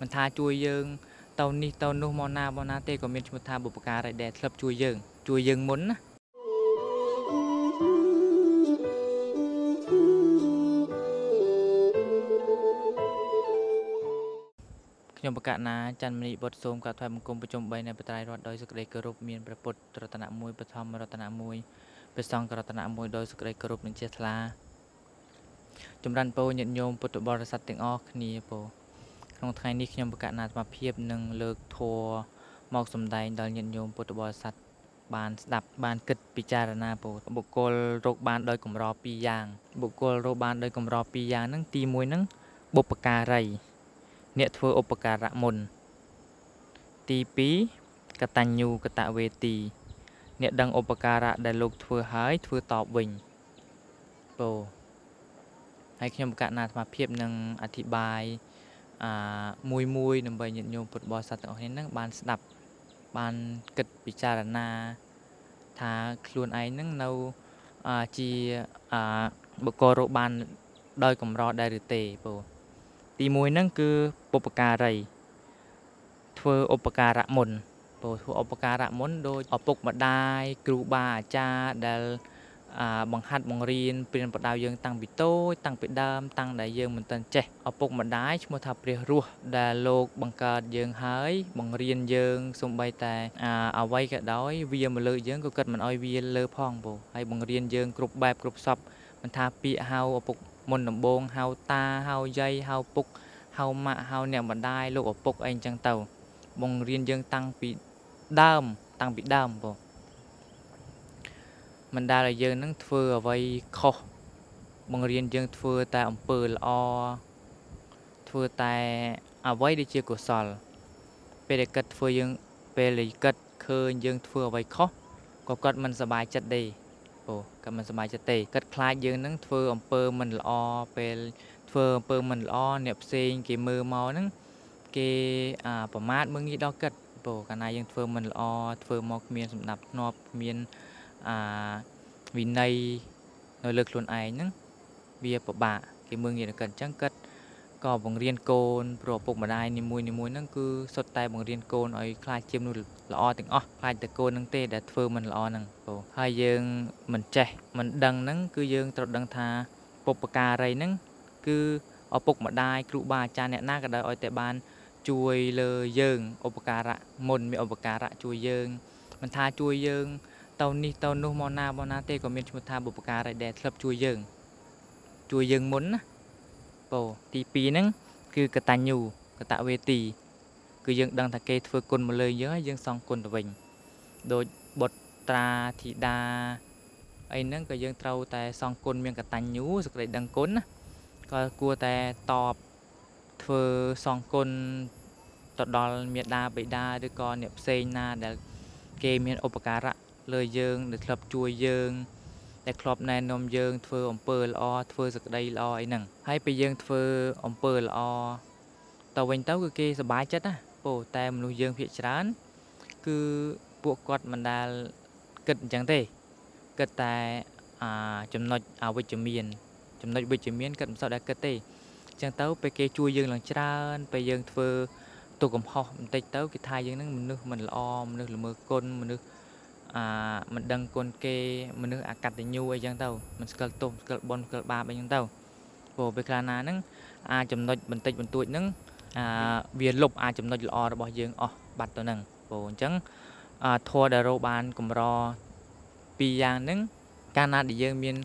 មិនថាជួយយើងទៅនេះទៅនោះមកណាមកណាទេក៏មានឈ្មោះថាបុព្វការីដែលធ្លាប់ជួយយើង ជួយយើងមុនណាខ្ញុំបកណាច័ន្ទមនីបុត្រសូមកាត់ថ្វាយបង្គំប្រជុំ3នៃបត្រៃរតដោយសេចក្តីគោរពមានព្រះពុទ្ធរតនៈមួយបឋមរតនៈមួយព្រះសង្ឃរតនៈមួយដោយសេចក្តីគោរពនិងជ្រះថ្លាចម្រើនពរញាតិញោមពុទ្ធបរិស័ទទាំងអស់គ្នាពរ ក្នុងថ្ងៃនេះខ្ញុំបកណាអាត្មាភាពនឹងលើកធัวមកសម្ដែងដល់ញាតិញោមពុទ្ធបរិស័ទបានស្ដាប់បានគិតពិចារណាពោបុគ្គលរកបានដោយកម្រ2យ៉ាង បុគ្គលរកបានដោយកម្រ2យ៉ាងហ្នឹងទី1ហ្នឹងបុព្វការី អ្នកធ្វើឧបការៈមុន ទី2កតញ្ញូកតវេទី អ្នកដឹងឧបការៈដែលលោកធ្វើហើយធ្វើតបវិញពោហើយខ្ញុំកណាអាត្មាភាពនឹងអធិប្បាយ អាមួយមួយដើម្បីញាតិញោមពុទ្ធបរិស័ទទាំងអស់គ្នានឹងបានស្ដាប់បានគិតពិចារណាថាខ្លួនឯងនឹងនៅជាបុគ្គលរកបានដោយកម្រដែរឬទេពូទី1ហ្នឹងគឺបុព្វការីធ្វើឧបការៈមុនពោធ្វើឧបការៈមុនដូចឪពុកម្ដាយគ្រូបាអាចារ្យដែល បង្ហាត់បង្រៀនព្រៀនប្រដៅយើងតាំងពីតូចតាំងពីដើមតាំងដែលយើងមិនទាន់ចេះឪពុកម្ដាយឈ្មោះថាព្រះរស់ដែលលោកបង្កើតយើងហើយបង្រៀនយើងសំបីតែអ្វីក៏ដោយវាមកលើយើងក៏គិតមិនអោយវាលើផងពូហើយបង្រៀនយើងគ្រប់បែបគ្រប់សពមិនថាពាក្យហៅឪពុកមុនដំបូងហៅតាហៅយាយហៅពុកហៅម៉ាក់ហៅអ្នកម្ដាយលោកឪពុកអីអញ្ចឹងទៅបង្រៀនយើងតាំងពីដើមតាំងពីដើមបង មិនដែលឲ្យយើងនឹងធ្វើអ្វីខុសបង្រៀនយើងធ្វើតែអំពើល្អធ្វើតែអ្វីដែលជាកុសល ពេលដែលគិតធ្វើយើងពេលដែលគិតឃើញយើងធ្វើអ្វីខុសក៏គាត់មិនសប្បាយចិត្តទេអូគាត់មិនសប្បាយចិត្តទេគាត់ខ្លាចយើងនឹងធ្វើអំពើមិនល្អពេលធ្វើអំពើមិនល្អអ្នកផ្សេងគេមើលមកហ្នឹងគេអាប្រមាថមើងងាយដល់គិតព្រោះកាលណាយើងធ្វើមិនល្អធ្វើមកគ្មានសម្ដាប់ធ្នាប់គ្មាន អាវិន័យនៅលើខ្លួនឯងហ្នឹងវាពិបាកគេមើងងាយដល់គិតអញ្ចឹងគិតក៏បង្រៀនកូនព្រោះឪពុកម្ដាយនីមួយនីមួយហ្នឹងគឺសុទ្ធតែបង្រៀនកូនឲ្យខ្លាចជាមនុស្សល្អទាំងអស់ខ្លាចតែកូនហ្នឹងទេដែលធ្វើមិនល្អហ្នឹងព្រោះហើយយើងមិនចេះមិនដឹងហ្នឹងគឺយើងត្រូវដឹងថាពុព្វការីហ្នឹងគឺឪពុកម្ដាយគ្រូបាអាចារ្យអ្នកណាក៏ដោយឲ្យតែបាន ជួយលើយើងឧបការៈមុនមានឧបការៈជួយយើងមិនថាជួយយើង ទៅនេះទៅនោះមកណាមកណាទេក៏មានឈ្មោះថាបុព្វការីដែលធ្លាប់ជួយយើង ជួយយើងមុនណាពោទី2ហ្នឹងគឺកតញ្ញូកតវេទី គឺយើងដឹងថាគេធ្វើគុណមកលើយើងហើយយើងសងគុណទៅវិញដូចបុត្រាធីតាអីហ្នឹងក៏យើងត្រូវតែសងគុណមានកតញ្ញូសេចក្តីដឹងគុណណាក៏គួរតែតបធ្វើសងគុណទៅដល់មេដាបិតាឬក៏អ្នកផ្សេងណាដែលគេមានឧបការៈ លើយើងដែលធ្លាប់ជួយយើងដែលធ្លាប់ណែនាំយើងធ្វើអំពើល្អធ្វើសក្តីល្អអីហ្នឹងហើយពេលយើងធ្វើអំពើល្អទៅវិញទៅគឺគេសប្បាយចិត្តណាពោតែមនុស្សយើងភាកច្រើន គឺពួកគាត់មិនដែលគិតអញ្ចឹងទេគិតតែអាចំណុចអវិជ្ជមាន ចំណុចវិជ្ជមានគិតមិនសូវដែលគិតទេអញ្ចឹងទៅពេលគេជួយយើងឡើងច្រើនពេលយើងធ្វើទុកកំហុសបន្តិចទៅគេថាយើងនឹងមនុស្សមិនល្អមនុស្សល្មើគុណមនុស្ស អាមិនដឹងគុណគេមនុស្សអកតញ្ញូអីចឹងទៅមិនស្គាល់ទោសស្គាល់បុណ្យស្គាល់បាបអីចឹងទៅព្រោះពេលខ្លះណាហ្នឹងអាចចំណុចបន្តិចបន្តួចហ្នឹងអាវាលុបអាចចំណុចល្អរបស់យើងអស់បាត់ទៅហ្នឹងព្រោះអញ្ចឹងអាធัวដែលរោបានកម្រពីរយ៉ាងហ្នឹងកាលណាដែលយើងមាន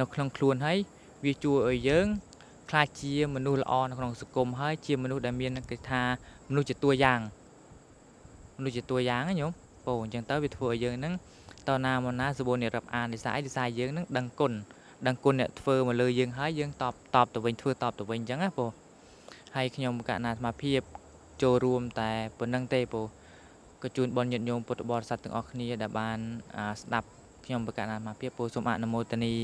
នៅក្នុងខ្លួនហើយវាជួយឲ្យយើងខ្លាចជាមនុស្សល្អនៅក្នុងសង្គមហើយជាមនុស្សដែលមានគេថាមនុស្សជាតួយ៉ាងមនុស្សជាតួយ៉ាងណាញោម ពោអញ្ចឹងទៅវាធ្វើឲ្យយើងហ្នឹងតណាមកណាសបូននិរាប់អាននិស័យនិស័យយើងហ្នឹងដឹងគុណដឹងគុណអ្នកធ្វើមកលើយើងហើយយើងតបតបទៅវិញធ្វើតបទៅវិញអញ្ចឹងណាពោហើយខ្ញុំកណាអាត្មាភាពចូលរួមតែប៉ុណ្្នឹងទេពោក៏ជូនបនញាតិញោមពុទ្ធបរិស័ទទាំងអស់គ្នាដែលបានស្ដាប់ខ្ញុំបកណាអាត្មាភាពពោសូមអនុមោទនា